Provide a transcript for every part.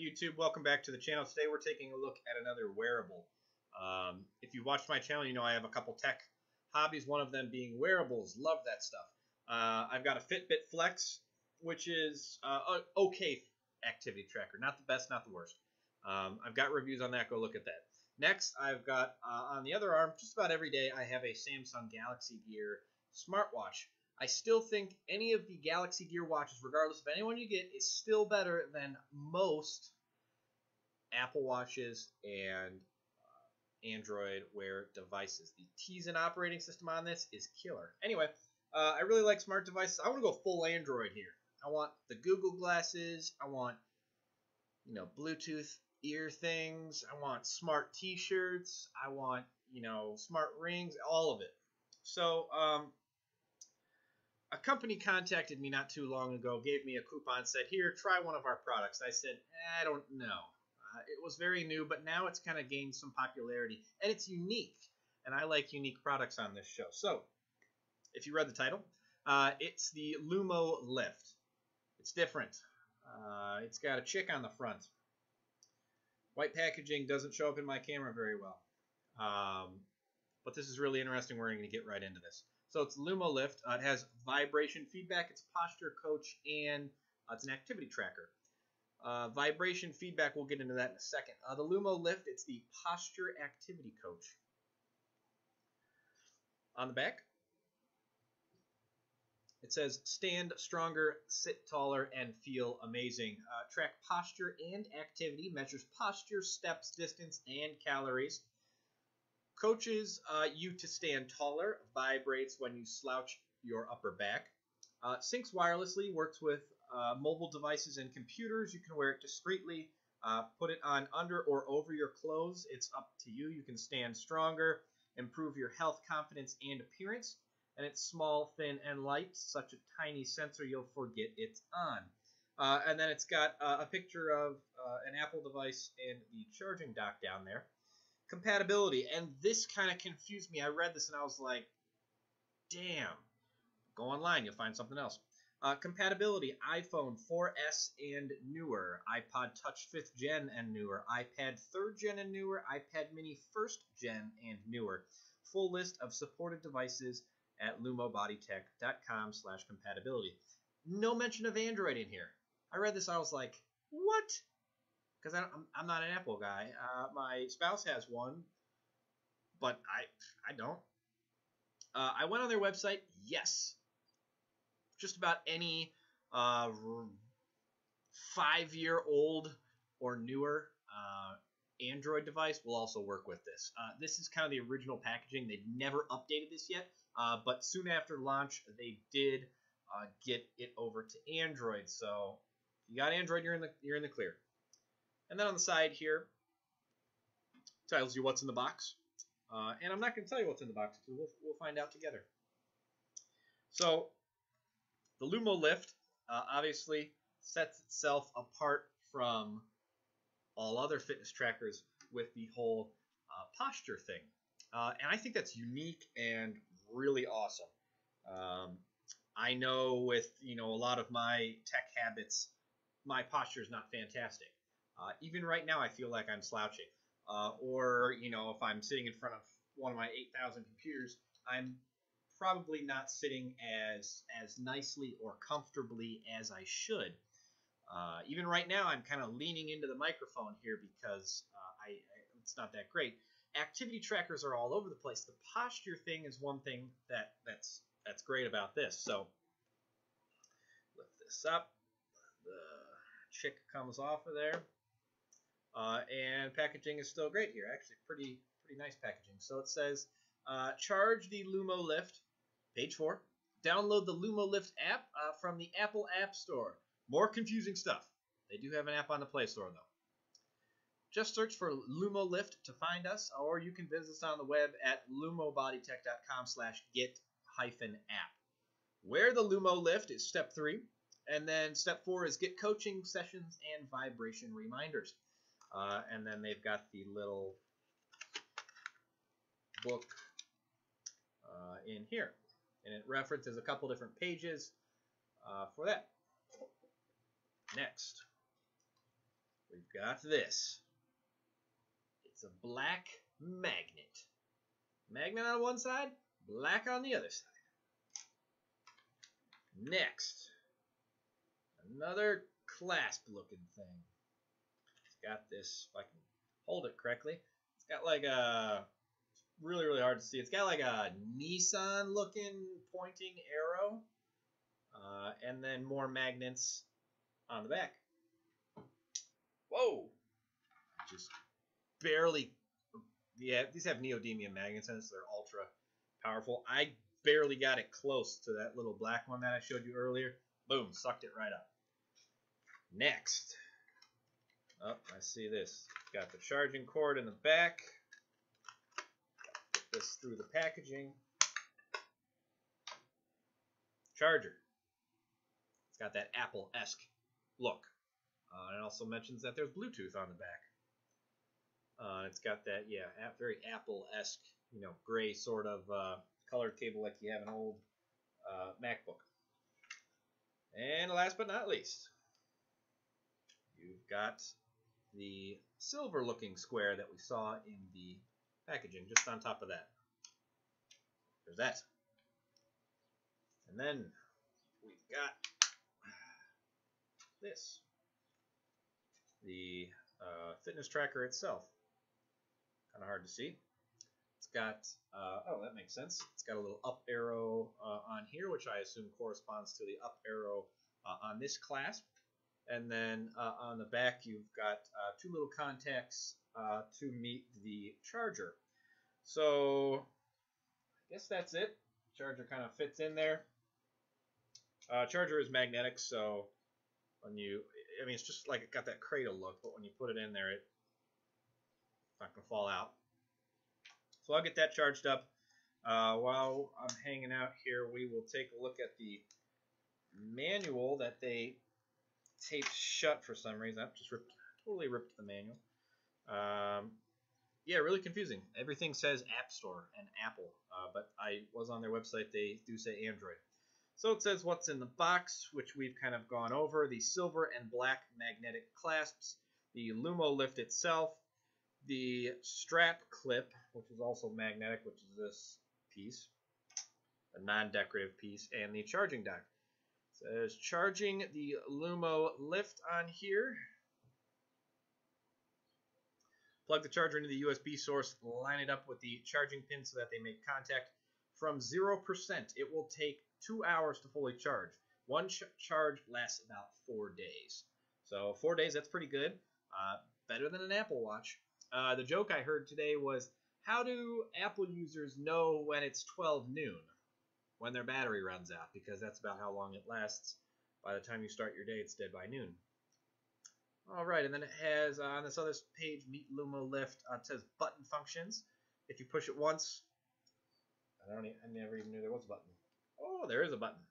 YouTube? Welcome back to the channel. Today we're taking a look at another wearable. Um, if you watch my channel, you know I have a couple tech hobbies, one of them being wearables. Love that stuff. Uh, I've got a Fitbit Flex, which is uh, okay activity tracker. Not the best, not the worst. Um, I've got reviews on that. Go look at that. Next, I've got uh, on the other arm, just about every day, I have a Samsung Galaxy Gear smartwatch. I still think any of the Galaxy Gear watches, regardless of anyone you get, is still better than most Apple Watches and uh, Android Wear devices. The Tizen operating system on this is killer. Anyway, uh, I really like smart devices. I want to go full Android here. I want the Google glasses. I want, you know, Bluetooth ear things. I want smart T-shirts. I want, you know, smart rings. All of it. So, um, a company contacted me not too long ago, gave me a coupon, said, Here, try one of our products. I said, I don't know. Uh, it was very new, but now it's kind of gained some popularity, and it's unique. And I like unique products on this show. So, if you read the title, uh, it's the Lumo Lift. It's different. Uh, it's got a chick on the front. White packaging doesn't show up in my camera very well. Um, but this is really interesting. We're going to get right into this. So it's Lumo Lift. Uh, it has vibration feedback. It's posture coach and uh, it's an activity tracker. Uh, vibration feedback. We'll get into that in a second. Uh, the Lumo Lift. It's the posture activity coach. On the back, it says stand stronger, sit taller, and feel amazing. Uh, track posture and activity. Measures posture, steps, distance, and calories. Coaches uh, you to stand taller, vibrates when you slouch your upper back. Uh, syncs wirelessly, works with uh, mobile devices and computers. You can wear it discreetly, uh, put it on under or over your clothes. It's up to you. You can stand stronger, improve your health, confidence, and appearance. And it's small, thin, and light. Such a tiny sensor you'll forget it's on. Uh, and then it's got uh, a picture of an Apple device and the charging dock down there compatibility. And this kind of confused me. I read this and I was like, damn. Go online, you'll find something else. Uh, compatibility iPhone 4S and newer, iPod Touch 5th gen and newer, iPad 3rd gen and newer, iPad mini 1st gen and newer. Full list of supported devices at lumobodytech.com slash compatibility. No mention of Android in here. I read this, I was like, what? Because I'm, I'm not an Apple guy. Uh, my spouse has one, but I I don't. Uh, I went on their website. Yes, just about any uh, five-year-old or newer uh, Android device will also work with this. Uh, this is kind of the original packaging. They've never updated this yet, uh, but soon after launch, they did get it over to Android. So if you got Android, you're in the you're in the clear. And then on the side here, tells you what's in the box. Uh, and I'm not going to tell you what's in the box we'll, we'll find out together. So the Lumo Lift uh, obviously sets itself apart from all other fitness trackers with the whole uh, posture thing. Uh, and I think that's unique and really awesome. Um, I know with you know a lot of my tech habits, my posture is not fantastic. Uh, even right now, I feel like I'm slouching. Uh, or, you know, if I'm sitting in front of one of my 8,000 computers, I'm probably not sitting as as nicely or comfortably as I should. Uh, even right now, I'm kind of leaning into the microphone here because uh, I, I, it's not that great. Activity trackers are all over the place. The posture thing is one thing that that's that's great about this. So lift this up. The chick comes off of there. Uh, and packaging is still great here. Actually, pretty pretty nice packaging. So it says, uh, charge the Lumo Lift, page four. Download the Lumo Lift app uh, from the Apple App Store. More confusing stuff. They do have an app on the Play Store though. Just search for Lumo Lift to find us, or you can visit us on the web at lumobodytech.com slash get hyphen app. Where the Lumo Lift is step three, and then step four is get coaching sessions and vibration reminders. Uh, and then they've got the little book uh, in here. And it references a couple different pages uh, for that. Next. we've got this. It's a black magnet. Magnet on one side, black on the other side. Next, another clasp looking thing. Got this, if I can hold it correctly, it's got like a, really, really hard to see. It's got like a Nissan looking pointing arrow. Uh, and then more magnets on the back. Whoa! Just barely. Yeah, these have neodymium magnets in it, so they're ultra powerful. I barely got it close to that little black one that I showed you earlier. Boom, sucked it right up. Next. Oh, I see this. Got the charging cord in the back. Put this through the packaging. Charger. It's got that Apple-esque look. Uh, it also mentions that there's Bluetooth on the back. Uh, it's got that, yeah, very Apple-esque, you know, gray sort of uh, colored cable like you have an old uh, MacBook. And last but not least, you've got the silver looking square that we saw in the packaging just on top of that. There's that. And then we've got this. The uh, fitness tracker itself. Kind of hard to see. It's got, uh, oh, that makes sense. It's got a little up arrow uh, on here, which I assume corresponds to the up arrow uh, on this clasp. And then uh, on the back, you've got uh, two little contacts uh, to meet the charger. So I guess that's it. Charger kind of fits in there. charger is magnetic, so when you, I mean, it's just like it got that cradle look, but when you put it in there, it's not going to fall out. So I'll get that charged up. Uh, while I'm hanging out here, we will take a look at the manual that they taped shut for some reason. I've just ripped, totally ripped the manual. Um, yeah, really confusing. Everything says App Store and Apple, uh, but I was on their website. They do say Android. So it says what's in the box, which we've kind of gone over. The silver and black magnetic clasps, the Lumo lift itself, the strap clip, which is also magnetic, which is this piece, a non-decorative piece, and the charging dock. Says charging the Lumo lift on here. Plug the charger into the USB source, line it up with the charging pin so that they make contact. From 0%, it will take two hours to fully charge. One ch charge lasts about four days. So four days, that's pretty good. Uh, better than an Apple Watch. Uh, the joke I heard today was, how do Apple users know when it's 12 noon? When their battery runs out, because that's about how long it lasts. By the time you start your day, it's dead by noon. All right, and then it has uh, on this other page, Meet Lumo Lift. Uh, it says button functions. If you push it once, I don't. Even, I never even knew there was a button. Oh, there is a button.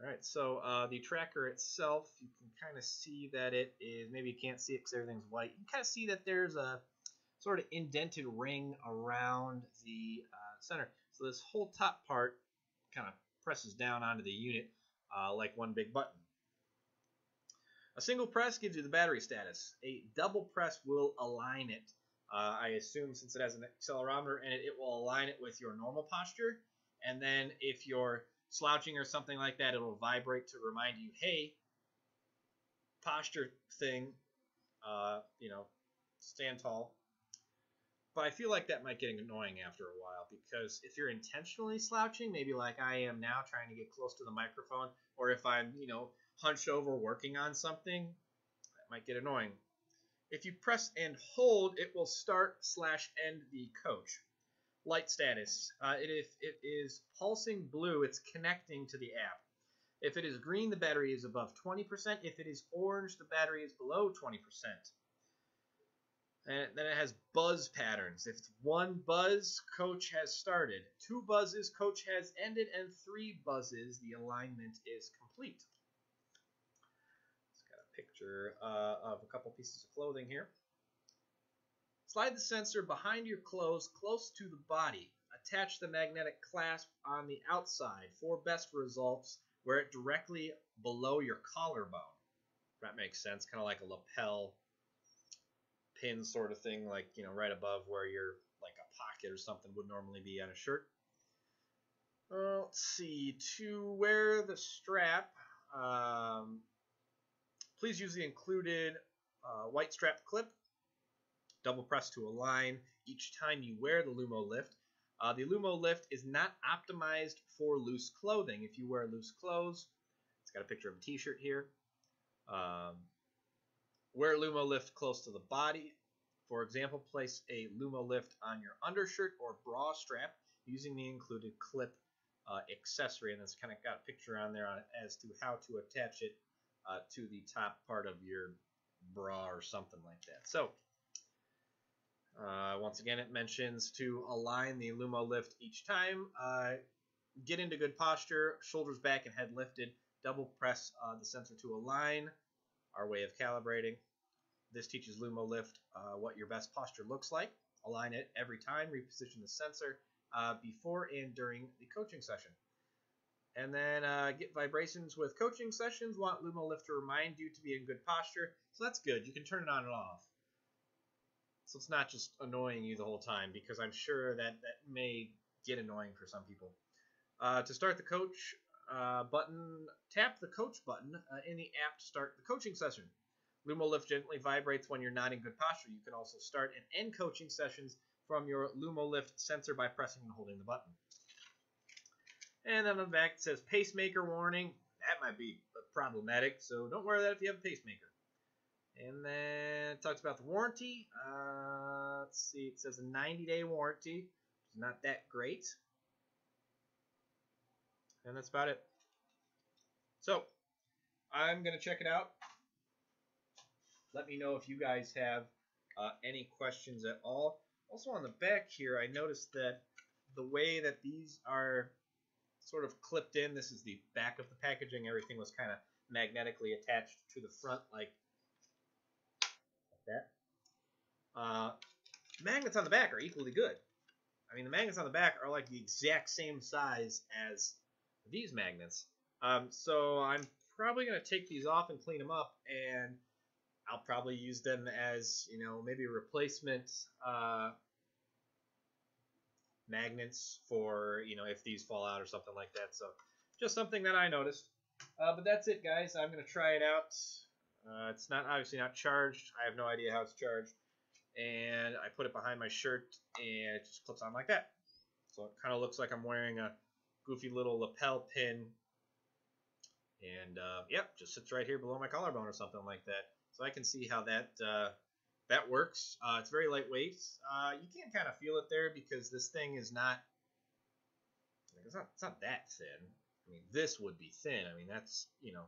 All right, so uh, the tracker itself, you can kind of see that it is, maybe you can't see it because everything's white. You can kind of see that there's a sort of indented ring around the uh, center. So this whole top part kind of presses down onto the unit uh, like one big button. A single press gives you the battery status. A double press will align it. Uh, I assume since it has an accelerometer in it, it will align it with your normal posture. And then if you're slouching or something like that, it'll vibrate to remind you, hey, posture thing, uh, you know, stand tall. But I feel like that might get annoying after a while because if you're intentionally slouching, maybe like I am now trying to get close to the microphone, or if I'm, you know, hunched over working on something, that might get annoying. If you press and hold, it will start slash end the coach light status. Uh, if it is pulsing blue, it's connecting to the app. If it is green, the battery is above 20%. If it is orange, the battery is below 20%. And then it has buzz patterns. If one buzz, coach has started. Two buzzes, coach has ended. And three buzzes, the alignment is complete. It's got a picture uh, of a couple pieces of clothing here. Slide the sensor behind your clothes close to the body. Attach the magnetic clasp on the outside for best results. Wear it directly below your collarbone. That makes sense, kind of like a lapel pin sort of thing, like you know, right above where your like a pocket or something would normally be on a shirt. Uh, let's see. To wear the strap, um, please use the included uh, white strap clip. Double press to align each time you wear the Lumo Lift. Uh, the Lumo Lift is not optimized for loose clothing. If you wear loose clothes, it's got a picture of a t-shirt here. Um, wear Lumo Lift close to the body. For example, place a Lumo Lift on your undershirt or bra strap using the included clip uh, accessory, and it's kind of got a picture on there on as to how to attach it uh, to the top part of your bra or something like that. So, uh, once again, it mentions to align the Lumo lift each time. Uh, get into good posture, shoulders back and head lifted. Double press uh, the sensor to align, our way of calibrating. This teaches Lumo Lift uh, what your best posture looks like. Align it every time, reposition the sensor uh, before and during the coaching session. And then uh, get vibrations with coaching sessions. Want Lumo Lift to remind you to be in good posture. So that's good. You can turn it on and off. So it's not just annoying you the whole time because I'm sure that that may get annoying for some people. Uh, to start the coach uh, button, tap the coach button uh, in the app to start the coaching session. Lumo Lift gently vibrates when you're not in good posture. You can also start and end coaching sessions from your Lumo Lift sensor by pressing and holding the button. And then on the back it says pacemaker warning. That might be problematic, so don't wear that if you have a pacemaker. And then it talks about the warranty. Uh, let's see, it says a 90 day warranty, which is not that great. And that's about it. So, I'm going to check it out. Let me know if you guys have uh, any questions at all. Also on the back here, I noticed that the way that these are sort of clipped in, this is the back of the packaging, everything was kind of magnetically attached to the front like, that. Uh, magnets on the back are equally good. I mean, the magnets on the back are like the exact same size as these magnets. Um, so I'm probably going to take these off and clean them up, and I'll probably use them as, you know, maybe replacement uh, magnets for, you know, if these fall out or something like that. So just something that I noticed. Uh, but that's it, guys. I'm going to try it out. Uh, it's not obviously not charged. I have no idea how it's charged. And I put it behind my shirt, and it just clips on like that. So it kind of looks like I'm wearing a goofy little lapel pin. And, uh, yep, just sits right here below my collarbone or something like that. So I can see how that uh, that works. Uh, it's very lightweight. Uh, you can kind of feel it there because this thing is not it's not it's not that thin. I mean, this would be thin. I mean, that's you know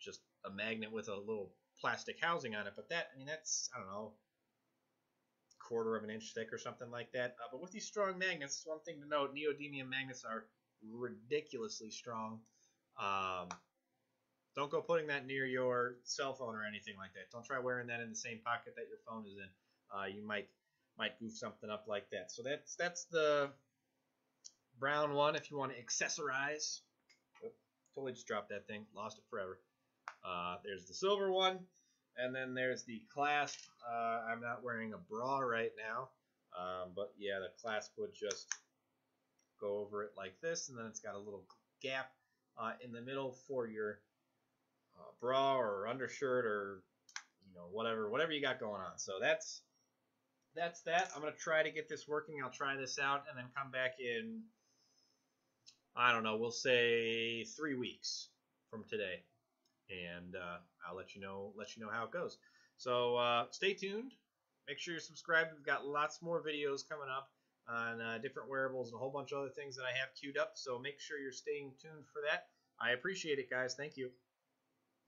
just a magnet with a little plastic housing on it. But that I mean, that's I don't know quarter of an inch thick or something like that. Uh, but with these strong magnets, one thing to note: neodymium magnets are ridiculously strong. Um, don't go putting that near your cell phone or anything like that. Don't try wearing that in the same pocket that your phone is in. Uh, you might might goof something up like that. So that's that's the brown one. If you want to accessorize, totally just dropped that thing, lost it forever. Uh, there's the silver one, and then there's the clasp. Uh, I'm not wearing a bra right now, um, but yeah, the clasp would just go over it like this, and then it's got a little gap uh, in the middle for your uh, bra or undershirt or you know whatever whatever you got going on. So that's that's that. I'm gonna try to get this working. I'll try this out and then come back in. I don't know. We'll say three weeks from today, and uh, I'll let you know let you know how it goes. So uh, stay tuned. Make sure you're subscribed. We've got lots more videos coming up on uh, different wearables and a whole bunch of other things that I have queued up. So make sure you're staying tuned for that. I appreciate it, guys. Thank you.